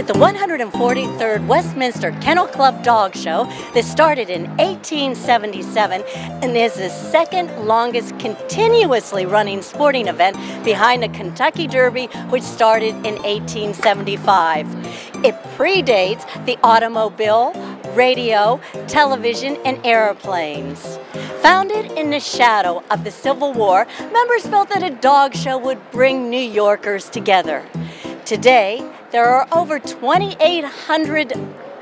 at the 143rd Westminster Kennel Club Dog Show that started in 1877 and is the second longest continuously running sporting event behind the Kentucky Derby, which started in 1875. It predates the automobile, radio, television, and airplanes. Founded in the shadow of the Civil War, members felt that a dog show would bring New Yorkers together. Today, there are over 2,800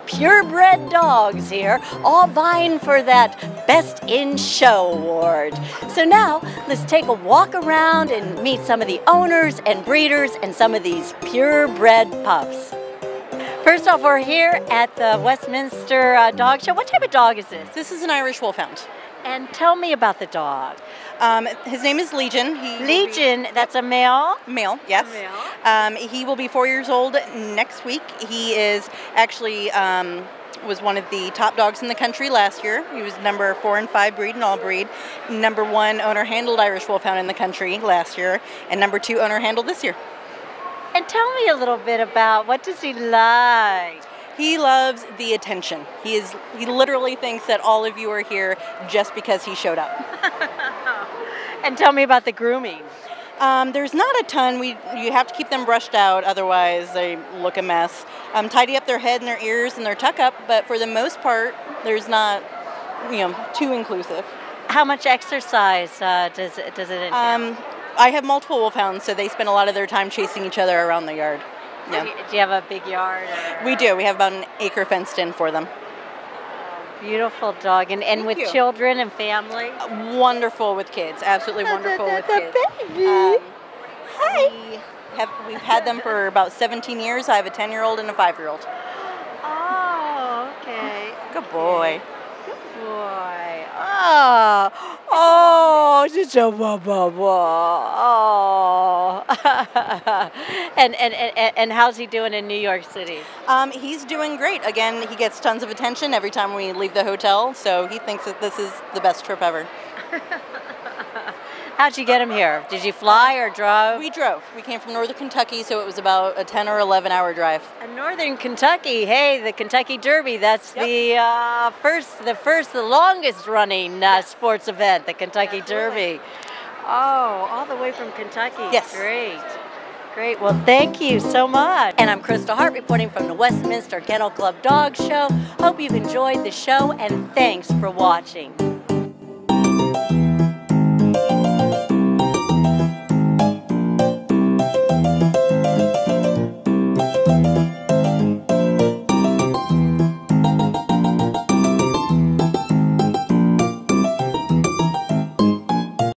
purebred dogs here, all vying for that Best in Show award. So now, let's take a walk around and meet some of the owners and breeders and some of these purebred pups. First off, we're here at the Westminster uh, Dog Show. What type of dog is this? This is an Irish Wolfhound. And tell me about the dog. Um, his name is Legion. He Legion, that's a male? Male, yes. Male. Um, he will be four years old next week. He is actually um, was one of the top dogs in the country last year. He was number four and five breed and all breed. Number one owner handled Irish Wolfhound in the country last year, and number two owner handled this year. And tell me a little bit about what does he like? He loves the attention. He is he literally thinks that all of you are here just because he showed up. and tell me about the grooming. Um, there's not a ton. We you have to keep them brushed out, otherwise they look a mess. Um, tidy up their head and their ears and their tuck up, but for the most part, there's not you know too inclusive. How much exercise uh, does it does it entail? Um, I have multiple wolfhounds, so they spend a lot of their time chasing each other around the yard. Yeah. Do you have a big yard? Or? We do. We have about an acre fenced in for them. Beautiful dog, and, and Thank with you. children and family. Wonderful with kids. Absolutely wonderful with kids. baby. Um, we have we've had them for about 17 years. I have a 10 year old and a 5 year old. Oh, okay. Good boy. Good boy. Oh, Oh. and, and, and, and how's he doing in New York City? Um, he's doing great. Again, he gets tons of attention every time we leave the hotel, so he thinks that this is the best trip ever. How'd you get him here? Did you fly or drive? We drove. We came from northern Kentucky, so it was about a 10 or 11 hour drive. Uh, Northern Kentucky, hey, the Kentucky Derby. That's Yep. the uh, first, the first, the longest running uh, sports event, the Kentucky Absolutely. Derby. Oh, all the way from Kentucky. Yes. Great. Great. Well, thank you so much. And I'm Kristal Hart reporting from the Westminster Kennel Club Dog Show. Hope you've enjoyed the show and thanks for watching.